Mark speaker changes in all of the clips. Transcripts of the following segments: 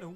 Speaker 1: Hello.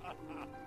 Speaker 1: Ha ha ha!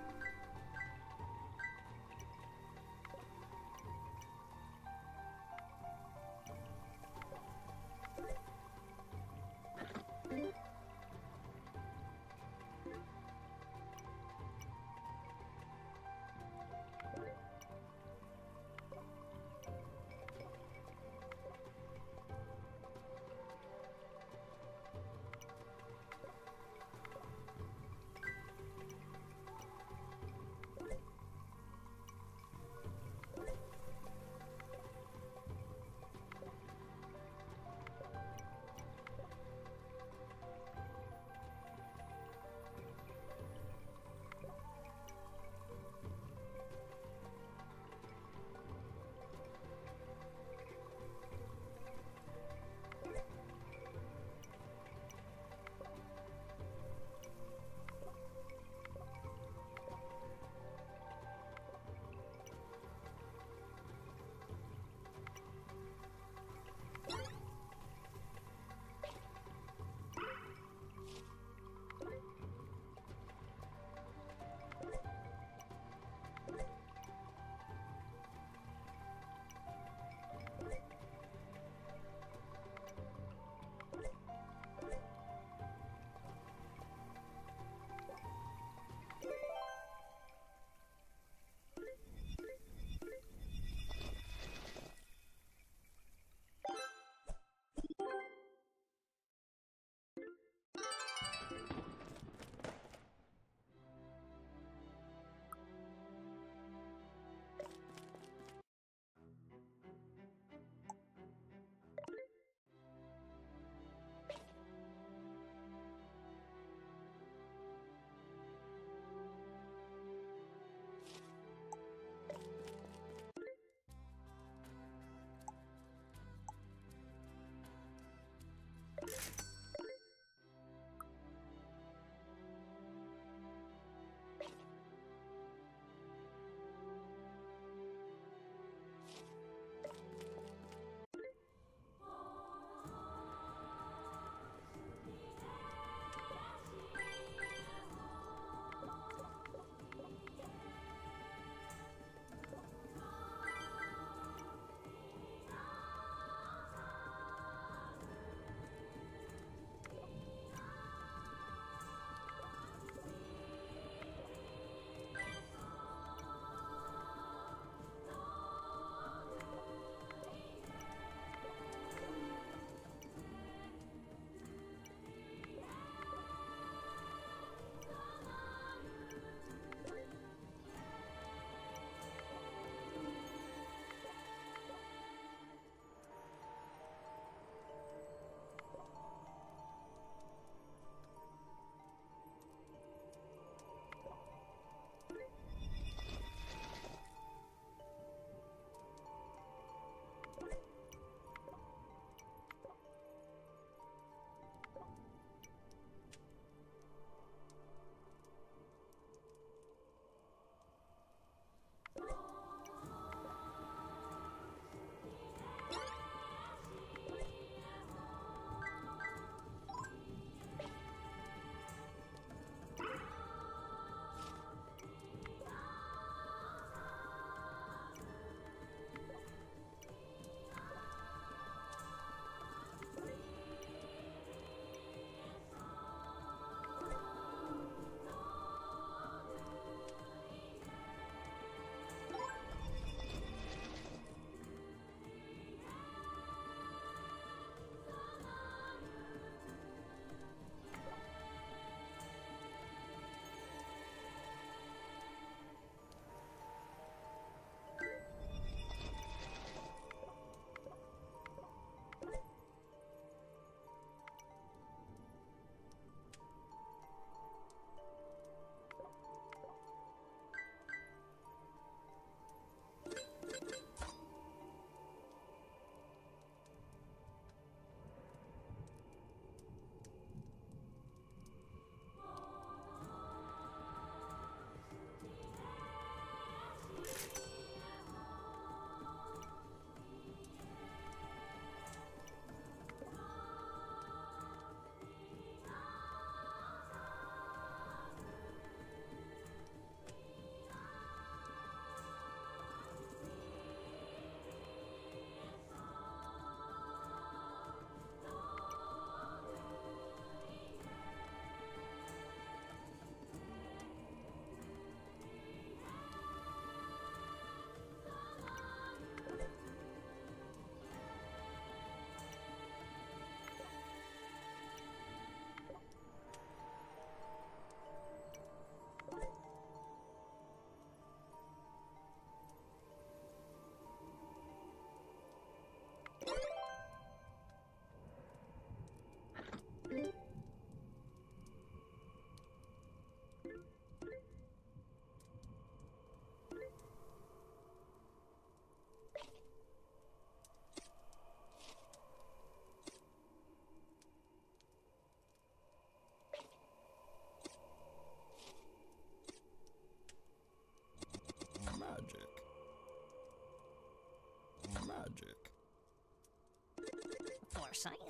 Speaker 2: science.